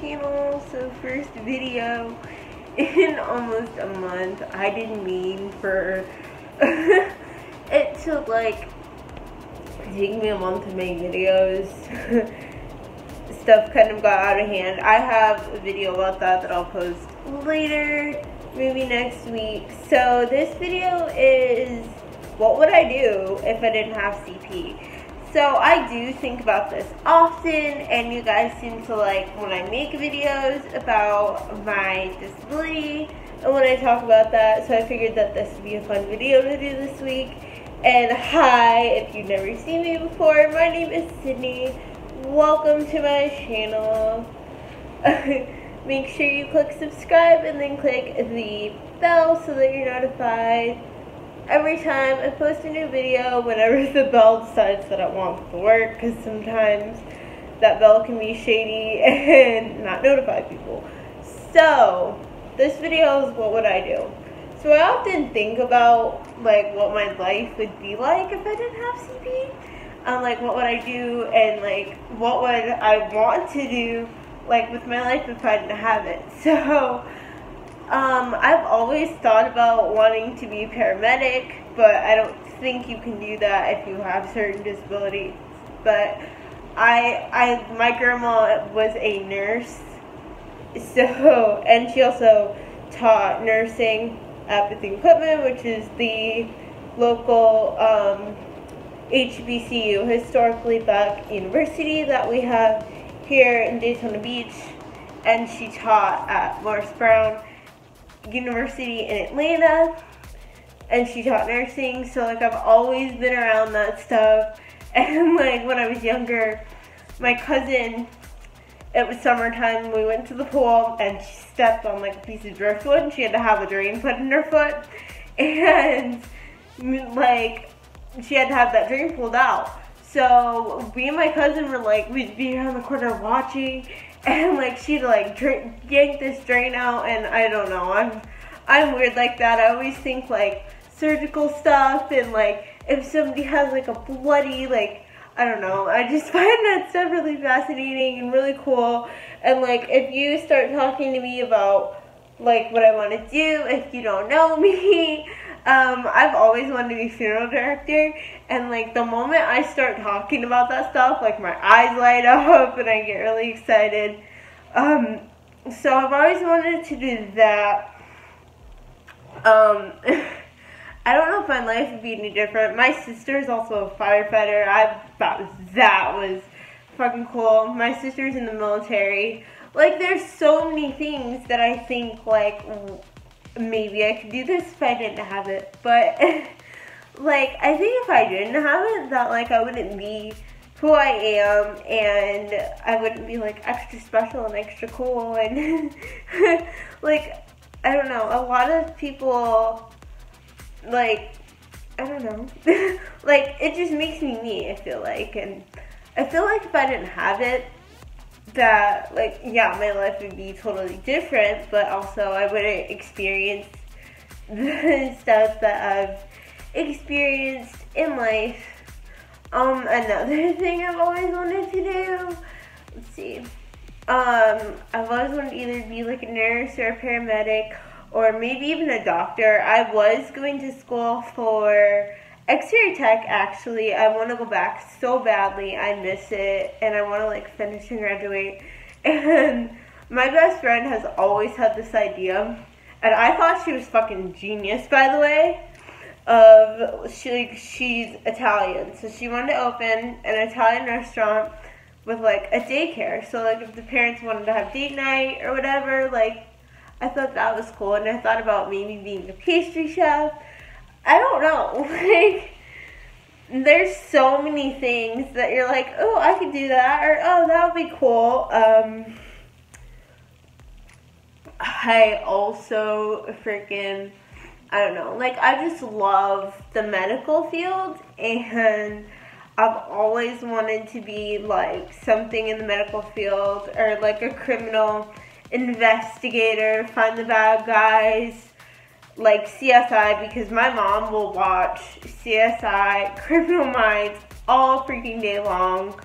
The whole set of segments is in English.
channel. So first video in almost a month. I didn't mean for it to like take me a month to make videos. Stuff kind of got out of hand. I have a video about that that I'll post later, maybe next week. So this video is what would I do if I didn't have CP? So I do think about this often and you guys seem to like when I make videos about my disability and when I talk about that. So I figured that this would be a fun video to do this week. And hi, if you've never seen me before, my name is Cydney. Welcome to my channel. Make sure you click subscribe and then click the bell so that you're notified every time I post a new video, whenever the bell decides that it wants to work, because sometimes that bell can be shady and not notify people. So, this video is what would I do? So I often think about like what my life would be like if I didn't have CP. Um, like what would I do and like what would I want to do like with my life if I didn't have it. So um, I've always thought about wanting to be a paramedic, but I don't think you can do that if you have certain disabilities. But I, I, my grandma was a nurse, so and she also taught nursing at Bethune Cookman, which is the local um, HBCU, historically black university that we have here in Daytona Beach, and she taught at Morris Brown University in Atlanta and she taught nursing so like I've always been around that stuff. And like when I was younger my cousin it was summertime we went to the pool and she stepped on like a piece of driftwood and she had to have a drain put in her foot. And like she had to have that drain pulled out. So me and my cousin were like we'd be around the corner watching and like she'd like drink, yank this drain out and I don't know I'm I'm weird like that. I always think like surgical stuff and like if somebody has like a bloody like I don't know I just find that stuff really fascinating and really cool. And like if you start talking to me about like what I want to do if you don't know me um, I've always wanted to be funeral director and like the moment I start talking about that stuff like my eyes light up and I get really excited. Um, so I've always wanted to do that. Um, I don't know if my life would be any different. My sister is also a firefighter. I thought that was fucking cool. My sister's in the military. Like there's so many things that I think like maybe I could do this if I didn't have it. But like I think if I didn't have it, that like I wouldn't be who I am and I wouldn't be like extra special and extra cool and like I don't know, a lot of people like I don't know. like it just makes me me, I feel like and I feel like if I didn't have it, that like yeah my life would be totally different but also I wouldn't experience the stuff that I've experienced in life. Um another thing I've always wanted to do let's see um I've always wanted to either be like a nurse or a paramedic or maybe even a doctor. I was going to school for Exterior Tech, actually, I want to go back so badly. I miss it, and I want to like finish and graduate. And my best friend has always had this idea, and I thought she was fucking genius, by the way. Of she like she's Italian, so she wanted to open an Italian restaurant with like a daycare. So like if the parents wanted to have date night or whatever, like I thought that was cool, and I thought about maybe being a pastry chef I don't know. Like, there's so many things that you're like, oh, I could do that, or oh, that would be cool. Um, I also freaking, I don't know, like, I just love the medical field, and I've always wanted to be like something in the medical field, or like a criminal investigator, find the bad guys like CSI because my mom will watch CSI, Criminal Minds all freaking day long.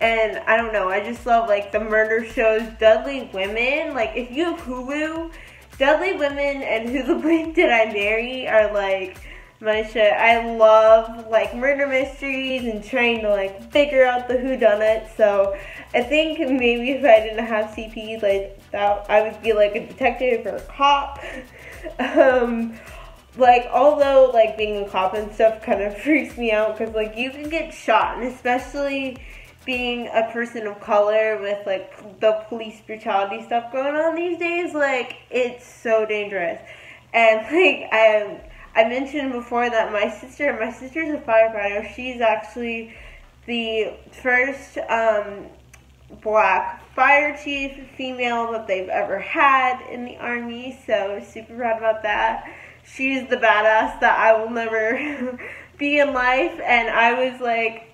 And I don't know, I just love like the murder shows, Deadly Women. Like if you have Hulu, Deadly Women and Who the Bleep Did I Marry are like my shit. I love like murder mysteries and trying to like figure out the who done it. So I think maybe if I didn't have CP, like that, I would be like a detective or a cop. um, like although like being a cop and stuff kind of freaks me out because like you can get shot and especially being a person of color with like the police brutality stuff going on these days like it's so dangerous and like i i mentioned before that my sister my sister's a firefighter she's actually the first um, black fire chief female that they've ever had in the army so super proud about that she's the badass that I will never be in life. And I was like,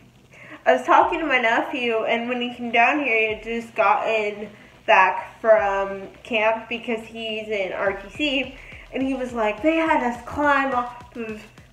I was talking to my nephew, and when he came down here, he had just gotten back from camp because he's in ROTC, and he was like, they had us climb up,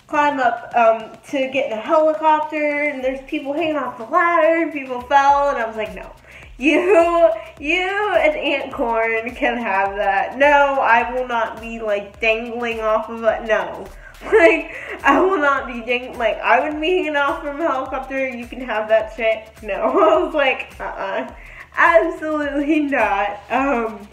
climb up um, to get in a helicopter, and there's people hanging off the ladder, and people fell, and I was like, no. You, you and Aunt Corn can have that. No, I will not be like dangling off of it. No. Like, I will not be dang, like, I would be hanging off from a helicopter, you can have that shit. No. I was like, uh-uh. Absolutely not. Um,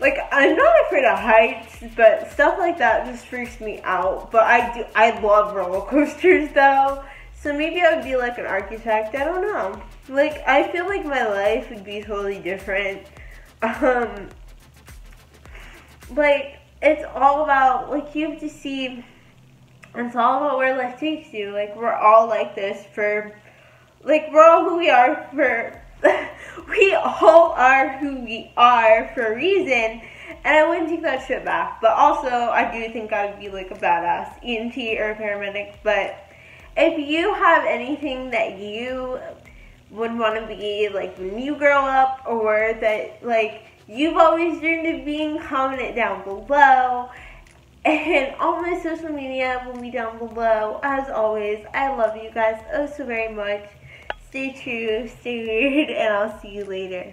like, I'm not afraid of heights, but stuff like that just freaks me out. But I do, I love roller coasters though. So maybe I would be like an architect. I don't know. Like I feel like my life would be totally different. Um, like it's all about like you have to see. It's all about where life takes you. Like we're all like this for, like we're all who we are for. we all are who we are for a reason. And I wouldn't take that shit back. But also, I do think I would be like a badass EMT or a paramedic. But if you have anything that you would want to be like when you grow up or that like you've always dreamed of being, comment it down below. And all my social media will be down below. As always, I love you guys oh so very much. Stay true, stay weird, and I'll see you later.